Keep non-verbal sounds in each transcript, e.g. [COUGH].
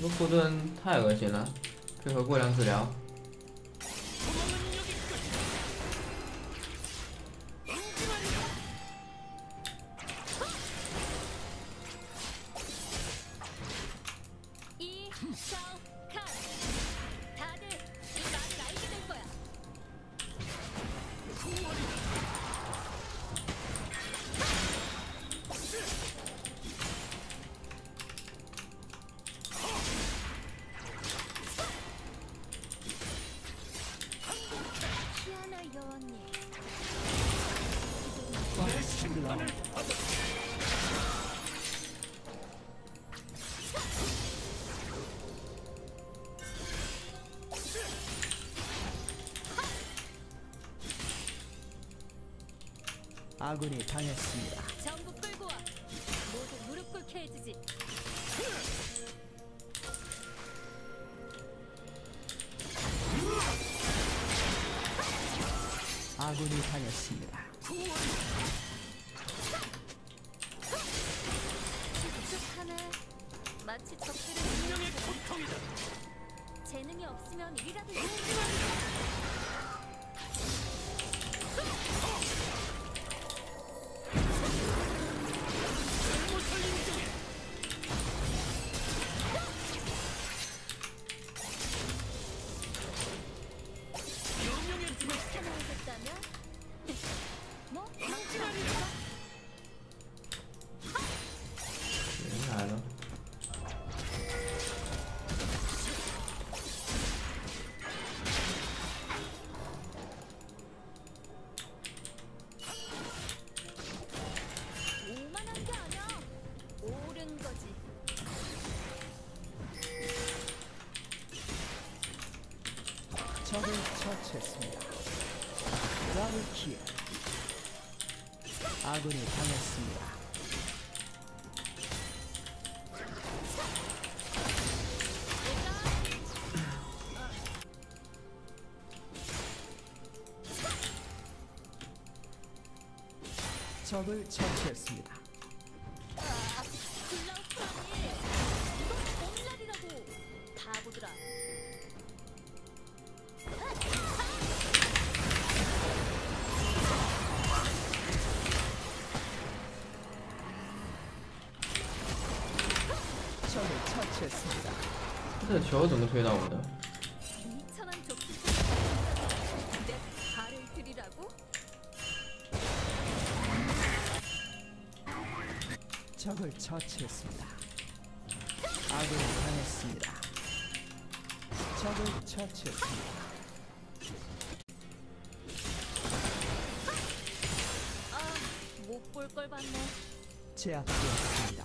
这个护盾太恶心了，配合过量治疗。 아군이 당했습니다. 익숙하네. 마치 적들을 운명의 보는 고통이다 재능이 없으면 일이라도 해. 무 적을 처치했습니다. 더블킬. 아군이 당했습니다. 적을 처치했습니다. 근데 저 정도 소리 나온다. 네, 적을 처치했습니다. 아군 당했습니다. 적을 처치했습니다. 아, 못 볼 걸 봤네. 제압되었습니다.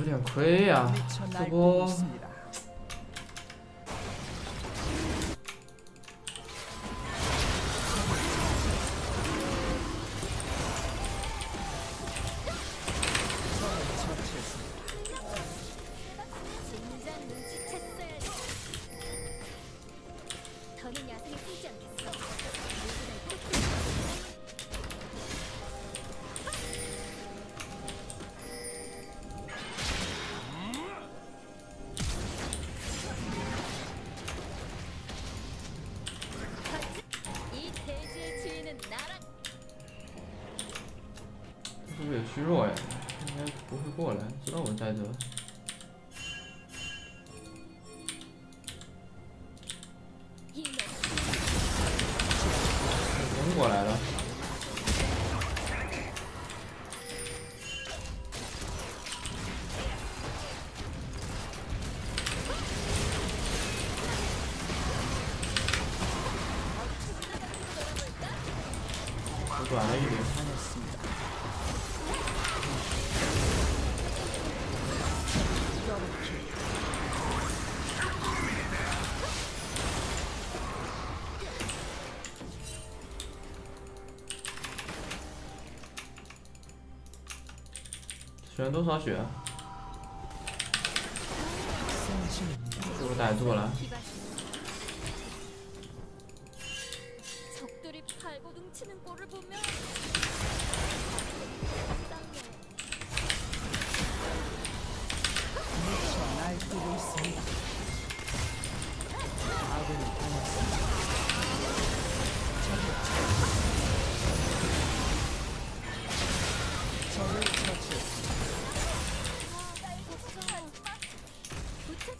우리는 그래야 수고 虚弱呀，应该不会过来，知道我在这。过来了，我短了一点。选多少血、啊？是不是打错了？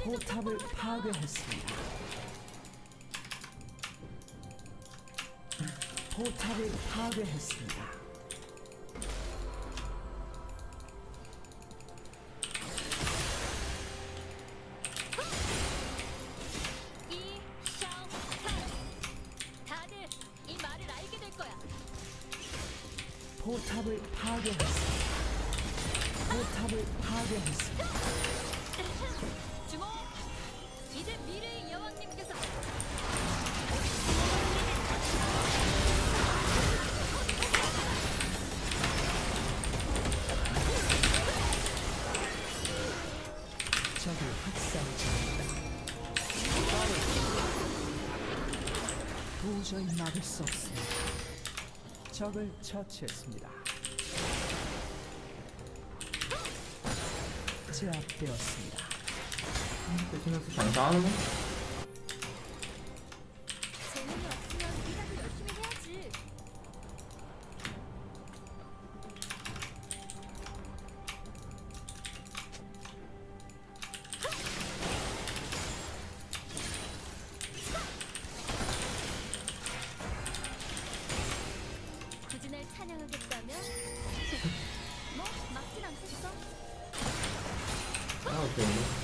포탑을 파괴했습니다. 포탑을 파괴했습니다. 이 샤오 칸. 다들 이 말을 알게 될 거야. 포탑을 파괴했습니다. 포탑을 파괴했습니다. [LAUGHS] 도저히 막을 수 없습니다. 적을 처치했습니다. 제압되었습니다. 신경 쓰지 않하는 재능이 없으면 우리가 더 열심히 해야지. 굳이 날 찬양하겠다면 뭐 막진 않겠어. 아, 오케이.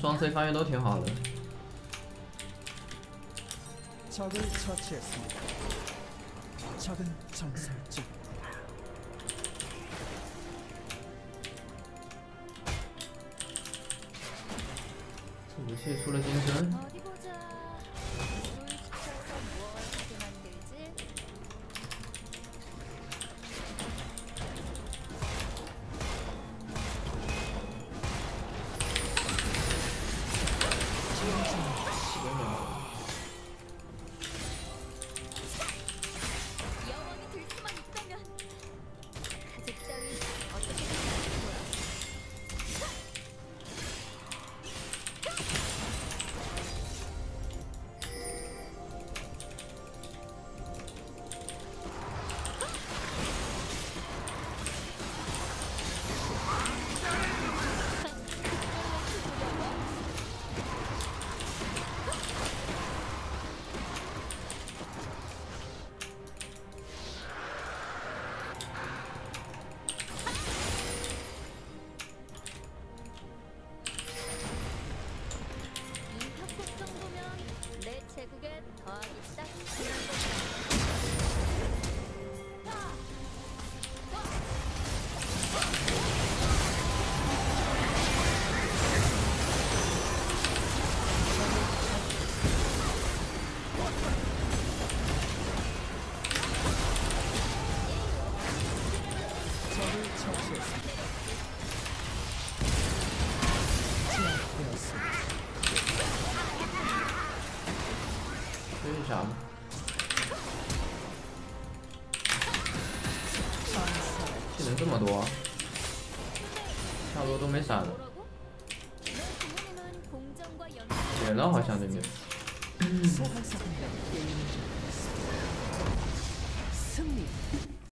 双 C 发育都挺好的。这武器出了金身。这是啥？技能这么多，下路都没闪了，点了好像对面。